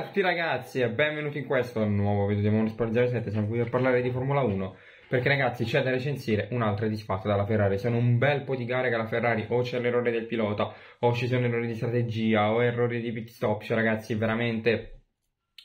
A tutti ragazzi e benvenuti in questo nuovo video di Motorsport 07, siamo qui a parlare di Formula 1 perché ragazzi c'è da recensire un'altra disfatta dalla Ferrari, sono un bel po' di gare che la Ferrari o c'è l'errore del pilota o ci sono errori di strategia o errori di pit stop, cioè ragazzi veramente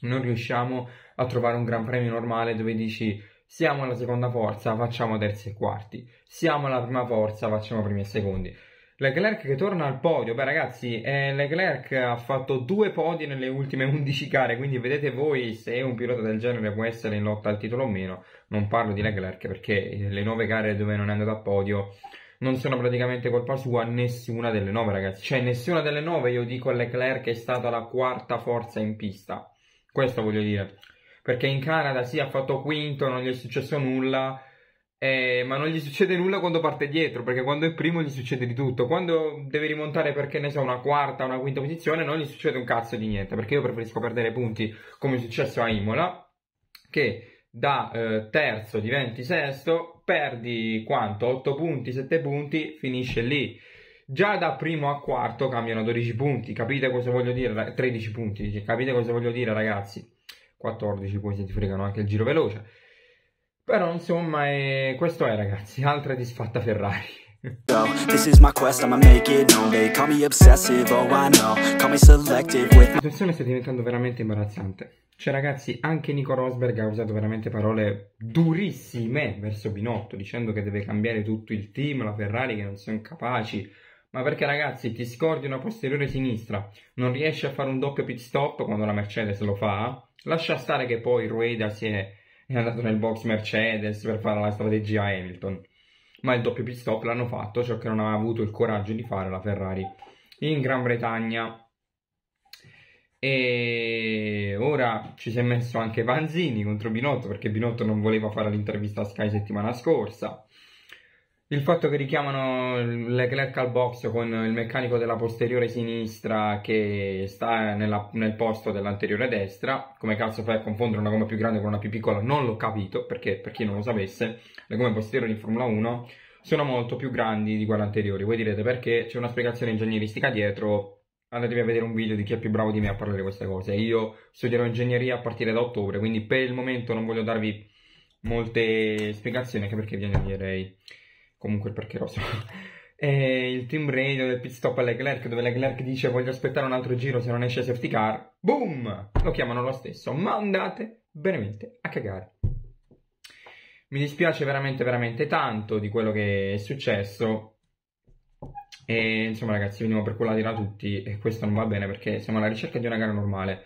non riusciamo a trovare un gran premio normale dove dici siamo alla seconda forza, facciamo terzi e quarti, siamo alla prima forza, facciamo primi e secondi. Leclerc che torna al podio, beh ragazzi, eh, Leclerc ha fatto due podi nelle ultime 11 gare, quindi vedete voi se un pilota del genere può essere in lotta al titolo o meno. Non parlo di Leclerc perché le nove gare dove non è andato a podio non sono praticamente colpa sua, nessuna delle nove ragazzi. Cioè nessuna delle nove io dico Leclerc è stata la quarta forza in pista. Questo voglio dire. Perché in Canada sì ha fatto quinto, non gli è successo nulla eh, ma non gli succede nulla quando parte dietro, perché quando è primo gli succede di tutto. Quando deve rimontare perché ne so una quarta, una quinta posizione, non gli succede un cazzo di niente, perché io preferisco perdere punti come è successo a Imola, che da eh, terzo diventi sesto, perdi quanto? 8 punti, 7 punti, finisce lì. Già da primo a quarto cambiano 12 punti, capite cosa voglio dire? 13 punti, capite cosa voglio dire ragazzi? 14 poi se ti fregano anche il giro veloce. Però insomma, eh, questo è ragazzi, altra disfatta Ferrari. This is my quest, I'ma make it known. They call me obsessive, oh I know. Call me selective with... La situazione sta diventando veramente imbarazzante. Cioè ragazzi, anche Nico Rosberg ha usato veramente parole durissime verso Binotto Dicendo che deve cambiare tutto il team, la Ferrari, che non sono capaci ma perché ragazzi ti scordi una posteriore sinistra, non riesci a fare un doppio pit stop quando la Mercedes lo fa, lascia stare che poi Rueda si è è andato nel box Mercedes per fare la strategia Hamilton. Ma il doppio pit stop l'hanno fatto, ciò che non aveva avuto il coraggio di fare la Ferrari in Gran Bretagna. E ora ci si è messo anche Vanzini contro Binotto perché Binotto non voleva fare l'intervista a Sky settimana scorsa. Il fatto che richiamano Leclerc al box con il meccanico della posteriore sinistra che sta nella, nel posto dell'anteriore destra, come cazzo fai a confondere una gomma più grande con una più piccola? Non l'ho capito, perché per chi non lo sapesse, le gomme posteriori in Formula 1 sono molto più grandi di quelle anteriori. Voi direte perché c'è una spiegazione ingegneristica dietro, andatevi a vedere un video di chi è più bravo di me a parlare di queste cose. Io studierò ingegneria a partire da ottobre, quindi per il momento non voglio darvi molte spiegazioni, anche perché vi annoierei comunque il perché lo so. E il team radio del pit stop a Leclerc, dove Leclerc dice voglio aspettare un altro giro se non esce safety car. Boom! Lo chiamano lo stesso, ma andate veramente a cagare. Mi dispiace veramente, veramente tanto di quello che è successo. E insomma, ragazzi, veniamo perculati da tutti e questo non va bene perché siamo alla ricerca di una gara normale.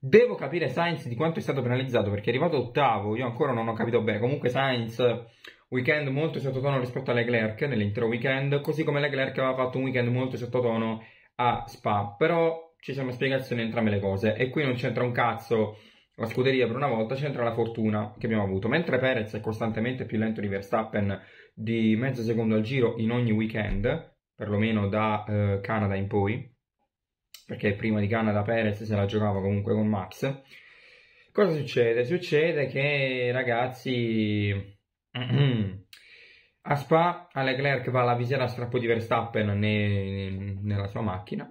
Devo capire Sainz di quanto è stato penalizzato perché è arrivato ottavo. Io ancora non ho capito bene. Comunque, Sainz weekend molto sottotono rispetto a Leclerc nell'intero weekend, così come Leclerc aveva fatto un weekend molto sottotono a Spa, però ci sono spiegazioni entrambe le cose e qui non c'entra un cazzo la scuderia per una volta, c'entra la fortuna che abbiamo avuto. Mentre Perez è costantemente più lento di Verstappen di mezzo secondo al giro in ogni weekend, perlomeno da eh, Canada in poi, perché prima di Canada Perez se la giocava comunque con Max. Cosa succede? Succede che ragazzi a Spa, a Leclerc va la visiera a strappo di Verstappen ne, nella sua macchina.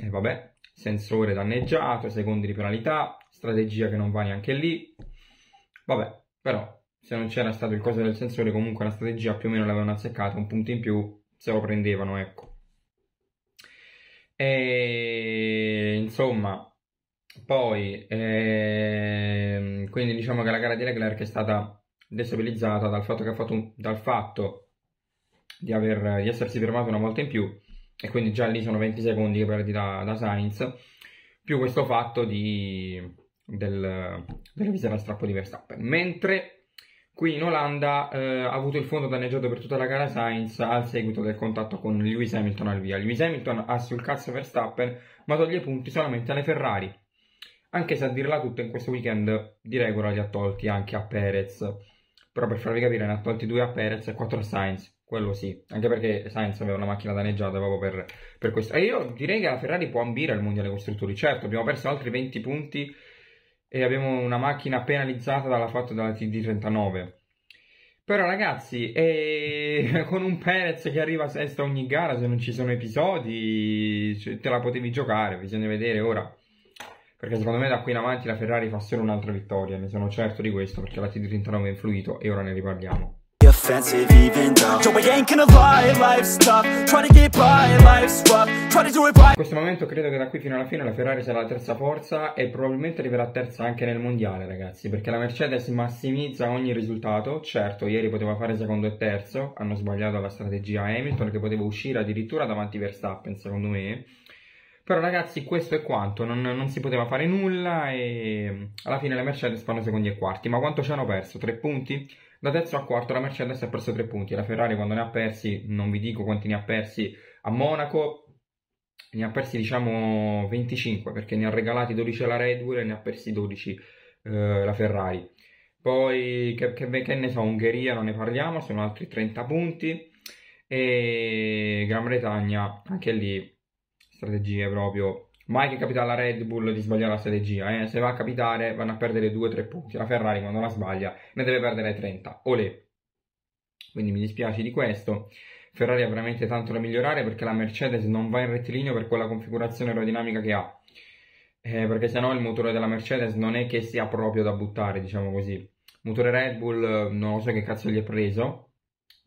E vabbè, sensore danneggiato, secondi di penalità, strategia che non va neanche lì. Vabbè, però se non c'era stato il coso del sensore, comunque la strategia più o meno l'avevano azzeccata, un punto in più se lo prendevano, ecco. E insomma, poi, ehm, quindi diciamo che la gara di Leclerc è stata destabilizzata dal fatto, che ha fatto un, dal fatto di, aver, di essersi fermato una volta in più e quindi già lì sono 20 secondi che perdi da, da Sainz più questo fatto di, del, della visera strappo di Verstappen. Mentre qui in Olanda eh, ha avuto il fondo danneggiato per tutta la gara Sainz al seguito del contatto con Lewis Hamilton al via. Lewis Hamilton ha sul cazzo Verstappen ma toglie punti solamente alle Ferrari. Anche se a dirla tutta in questo weekend di regola li ha tolti anche a Perez. Però per farvi capire ne ha tolti due a Perez e quattro a Sainz, quello sì, anche perché Sainz aveva una macchina danneggiata proprio per, per questo. E io direi che la Ferrari può ambire al mondiale costruttori, certo abbiamo perso altri 20 punti e abbiamo una macchina penalizzata dalla fatta della TD39. Però ragazzi, eh, con un Perez che arriva sesta ogni gara, se non ci sono episodi, te la potevi giocare, bisogna vedere ora. perché secondo me da qui in avanti la Ferrari fa solo un'altra vittoria, ne sono certo di questo perché la T39 è influito e ora ne riparliamo offensive even though. Joe, I ain't gonna lie, life's tough. Trying to get by, life's rough. Try In questo momento credo che da qui fino alla fine la Ferrari sarà la terza forza e probabilmente arriverà terza anche nel mondiale ragazzi perché la Mercedes massimizza ogni risultato. Certo ieri poteva fare secondo e terzo hanno sbagliato la strategia Hamilton che poteva uscire addirittura davanti Verstappen secondo me. Però ragazzi questo è quanto, non, non, si poteva fare nulla e alla fine le Mercedes fanno secondi e quarti. Ma quanto ci hanno perso? Tre punti? Da terzo a quarto la Mercedes ha perso 3 punti, la Ferrari quando ne ha persi, non vi dico quanti ne ha persi a Monaco, ne ha persi diciamo 25 perché ne ha regalati 12 alla Red Bull e ne ha persi 12 eh, la Ferrari. Poi che, che, che, ne so, Ungheria non ne parliamo, sono altri 30 punti e Gran Bretagna anche lì strategie proprio mai che capita alla Red Bull di sbagliare la strategia, eh? se va a capitare vanno a perdere 2-3 punti, la Ferrari quando la sbaglia ne deve perdere 30, olè. Quindi mi dispiace di questo. Ferrari ha veramente tanto da migliorare perché la Mercedes non va in rettilineo per quella configurazione aerodinamica che ha. Eh, perché sennò il motore della Mercedes non è che sia proprio da buttare, diciamo così. Motore Red Bull non lo so che cazzo gli è preso.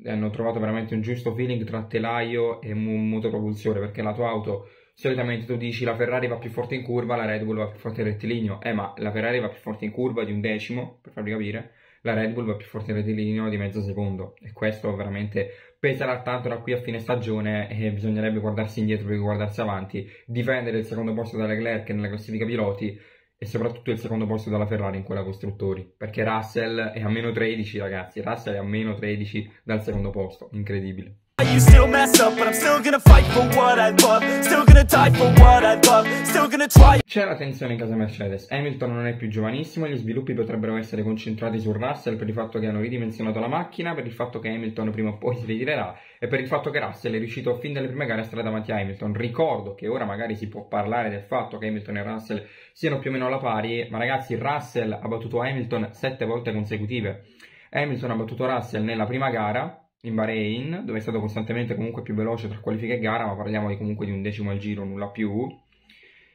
Hanno trovato veramente un giusto feeling tra telaio e motopropulsore perché la tua auto solitamente tu dici la Ferrari va più forte in curva, la Red Bull va più forte in rettilineo. Eh, ma la Ferrari va più forte in curva di un decimo, per farvi capire. La Red Bull va più forte in rettilineo di mezzo secondo. E questo veramente peserà tanto da qui a fine stagione e bisognerebbe guardarsi indietro più che guardarsi avanti, difendere il secondo posto da Leclerc nella classifica piloti e soprattutto il secondo posto dalla Ferrari in quella costruttori, perché Russell è a meno 13 ragazzi, Russell è a meno 13 dal secondo posto, incredibile. You still mess up, but I'm still gonna fight for what I love. Still gonna die for what I love. Still gonna try. C'è la tensione in casa Mercedes. Hamilton non è più giovanissimo Gli sviluppi potrebbero essere concentrati su Russell Per il fatto che hanno ridimensionato la macchina Per il fatto che Hamilton prima o poi si ritirerà E per il fatto che Russell è riuscito fin dalle prime gare a stare davanti a Hamilton. Ricordo che ora magari si può parlare del fatto che Hamilton e Russell siano più o meno alla pari Ma ragazzi Russell ha battuto Hamilton sette volte consecutive. Hamilton ha battuto Russell nella prima gara in Bahrain, dove è stato costantemente comunque più veloce tra qualifica e gara, ma parliamo comunque di un decimo al giro, nulla più.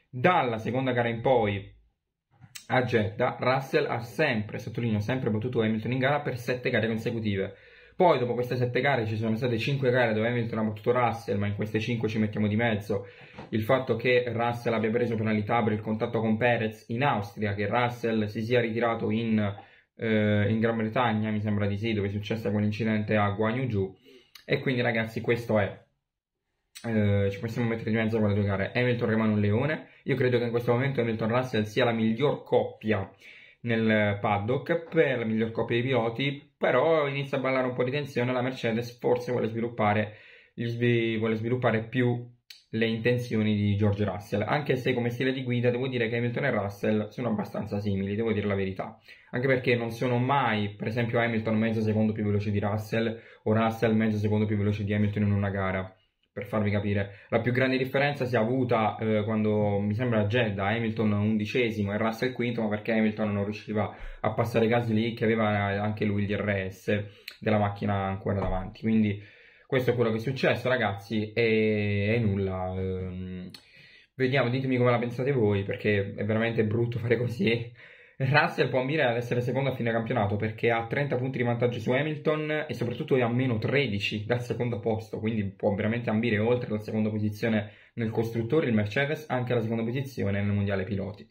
Dalla seconda gara in poi a Jeddah, Russell ha sempre, sottolineo, sempre battuto Hamilton in gara per sette gare consecutive. Poi dopo queste sette gare ci sono state cinque gare dove Hamilton ha battuto Russell, ma in queste cinque ci mettiamo di mezzo il fatto che Russell abbia preso penalità per il contatto con Perez in Austria, che Russell si sia ritirato in eh, in Gran Bretagna, mi sembra di sì, dove è successo quell'incidente a Guanyuju. E quindi ragazzi questo è. Eh, ci possiamo mettere di mezzo con le due gare. Hamilton rimane un leone. Io credo che in questo momento Hamilton Russell sia la miglior coppia nel paddock per la miglior coppia di piloti, però inizia a ballare un po' di tensione. La Mercedes forse vuole sviluppare, vuole sviluppare più le intenzioni di George Russell, anche se come stile di guida devo dire che Hamilton e Russell sono abbastanza simili, devo dire la verità, anche perché non sono mai, per esempio Hamilton mezzo secondo più veloce di Russell o Russell mezzo secondo più veloce di Hamilton in una gara, per farvi capire. La più grande differenza si è avuta eh, quando mi sembra a Jeddah, Hamilton undicesimo e Russell quinto, ma perché Hamilton non riusciva a passare Gasly che aveva anche lui il DRS della macchina ancora davanti, quindi questo è quello che è successo, ragazzi, e, e nulla. Ehm, vediamo, ditemi come la pensate voi, perché è veramente brutto fare così. Russell può ambire ad essere secondo a fine campionato perché ha 30 punti di vantaggio su Hamilton e soprattutto è a meno 13 dal secondo posto, quindi può veramente ambire oltre la seconda posizione nel costruttore, il Mercedes, anche alla seconda posizione nel mondiale piloti.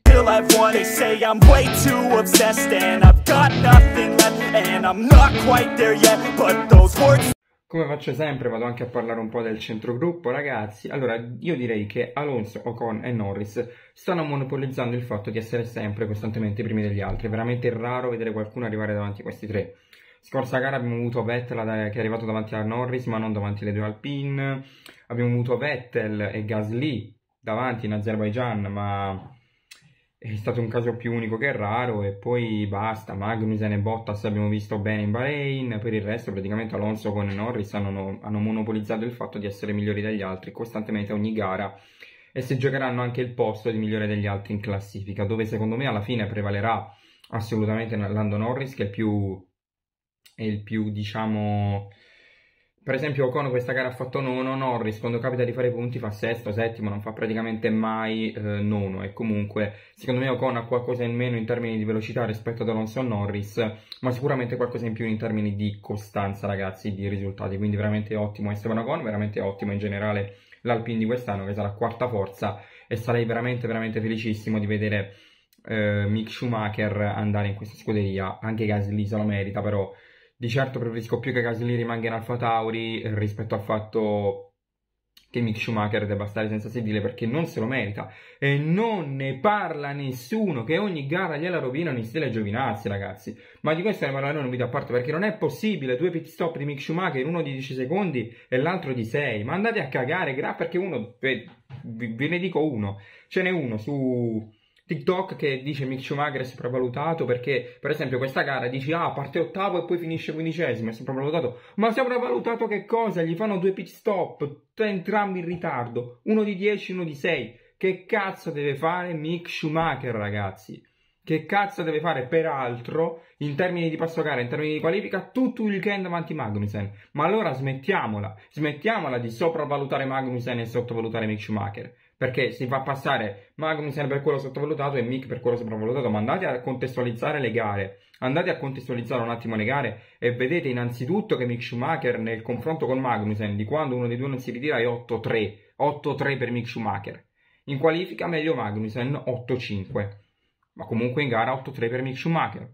Come faccio sempre vado anche a parlare un po' del centrogruppo ragazzi, allora io direi che Alonso, Ocon e Norris stanno monopolizzando il fatto di essere sempre costantemente primi degli altri, è veramente raro vedere qualcuno arrivare davanti a questi tre. Scorsa gara abbiamo avuto Vettel che è arrivato davanti a Norris ma non davanti alle due Alpine, abbiamo avuto Vettel e Gasly davanti in Azerbaijan ma è stato un caso più unico che raro e poi basta, Magnussen e Bottas abbiamo visto bene in Bahrain, per il resto praticamente Alonso con Norris hanno, hanno monopolizzato il fatto di essere migliori degli altri costantemente ogni gara e si giocheranno anche il posto di migliore degli altri in classifica, dove secondo me alla fine prevalerà assolutamente Lando Norris che è più, è il più diciamo per esempio Ocon questa gara ha fatto nono, Norris quando capita di fare punti fa sesto, settimo, non fa praticamente mai eh, nono. E comunque secondo me Ocon ha qualcosa in meno in termini di velocità rispetto ad Alonso Norris, ma sicuramente qualcosa in più in termini di costanza ragazzi, di risultati, quindi veramente ottimo Esteban Ocon, veramente ottimo in generale l'Alpine di quest'anno che sarà quarta forza. E sarei veramente veramente felicissimo di vedere eh, Mick Schumacher andare in questa scuderia, anche Gasly se lo merita però di certo preferisco più che Gasly rimanga in Alfa Tauri eh, rispetto al fatto che Mick Schumacher debba stare senza sedile perché non se lo merita. E non ne parla nessuno che ogni gara gliela rovinano in stile Giovinazzi ragazzi. Ma di questo ne parlerò in un video a parte perché non è possibile. Due pit stop di Mick Schumacher uno di 10 secondi e l'altro di 6 ma andate a cagare perché uno ve ne dico uno. Ce n'è uno su TikTok che dice Mick Schumacher è sopravvalutato perché, per esempio, questa gara dici ah, parte ottavo e poi finisce quindicesimo, è sopravvalutato. Ma sopravvalutato che cosa? Gli fanno due pit stop, entrambi in ritardo, uno di 10 uno di 6. Che cazzo deve fare Mick Schumacher, ragazzi? Che cazzo deve fare, peraltro, in termini di passo gara, in termini di qualifica, tutto il weekend avanti Magnussen? Ma allora smettiamola, smettiamola di sopravvalutare Magnussen e sottovalutare Mick Schumacher perché si fa passare Magnussen per quello sottovalutato e Mick per quello sopravvalutato, ma andate a contestualizzare le gare, andate a contestualizzare un attimo le gare e vedete innanzitutto che Mick Schumacher nel confronto con Magnussen, di quando uno dei due non si ritira, è 8-3, 8-3 per Mick Schumacher. In qualifica meglio Magnussen, 8-5, ma comunque in gara 8-3 per Mick Schumacher.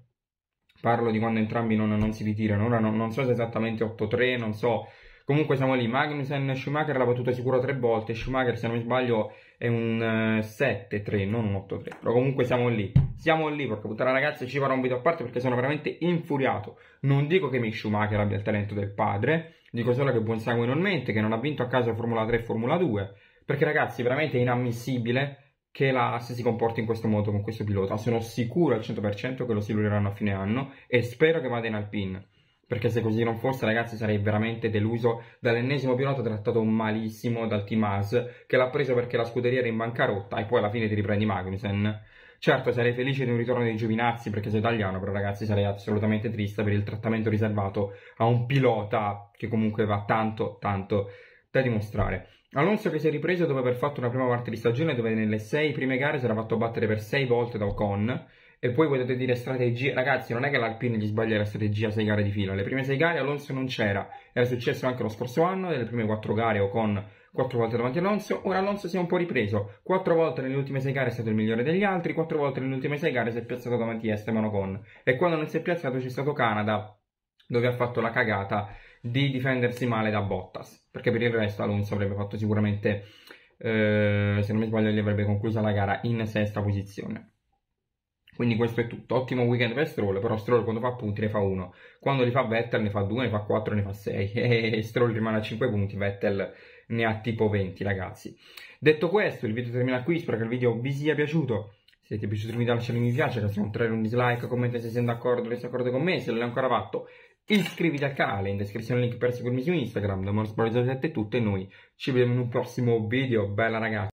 Parlo di quando entrambi non, non si ritirano, ora non, non so se esattamente 8-3, non so Comunque siamo lì, Magnussen Schumacher l'ha battuta sicuro tre volte, Schumacher se non mi sbaglio è un uh, eh, 7-3, non un 8-3, però comunque siamo lì, siamo lì, porca puttana ragazzi, ci farò un video a parte perché sono veramente infuriato, non dico che Mick Schumacher abbia il talento del padre, dico solo che buon sangue non mente, che non ha vinto a caso Formula 3 e Formula 2, perché ragazzi veramente è inammissibile che la AS si comporti in questo modo con questo pilota, sono sicuro al 100% che lo silureranno a fine anno e spero che vada in Alpine perché se così non fosse ragazzi sarei veramente deluso dall'ennesimo pilota trattato malissimo dal team AS che l'ha preso perché la scuderia era in bancarotta e poi alla fine ti riprendi Magnussen. Certo sarei felice di un ritorno dei Giovinazzi perché sei italiano, però ragazzi sarei assolutamente triste per il trattamento riservato a un pilota che comunque va tanto tanto da dimostrare. Alonso che si è ripreso dopo aver fatto una prima parte di stagione dove nelle sei prime gare si era fatto battere per sei volte da Ocon e poi potete dire strategia, ragazzi, non è che l'Alpine gli sbaglia la strategia a 6 gare di fila. Le prime 6 gare Alonso non c'era, era successo anche lo scorso anno, nelle prime 4 gare o con 4 volte davanti a Alonso. Ora Alonso si è un po' ripreso, 4 volte nelle ultime 6 gare è stato il migliore degli altri, 4 volte nelle ultime 6 gare si è piazzato davanti a Esteban Ocon. E quando non si è piazzato c'è stato Canada, dove ha fatto la cagata di difendersi male da Bottas, perché per il resto Alonso avrebbe fatto sicuramente, eh, se non mi sbaglio, gli avrebbe conclusa la gara in sesta posizione. Quindi questo è tutto. Ottimo weekend per Stroll, però Stroll quando fa punti ne fa uno. Quando li fa Vettel ne fa due, ne fa quattro, ne fa sei. E Stroll rimane a 5 punti, Vettel ne ha tipo 20 ragazzi. Detto questo, il video termina qui, spero che il video vi sia piaciuto. Se ti è piaciuto il video lasciate un mi piace, se non trarre un dislike, commenta se sei d'accordo o sei d'accordo con me, se non l'hai ancora fatto iscriviti al canale, in descrizione il link per seguirmi su Instagram, da Monosport7 è tutto e noi ci vediamo in un prossimo video, bella ragazzi.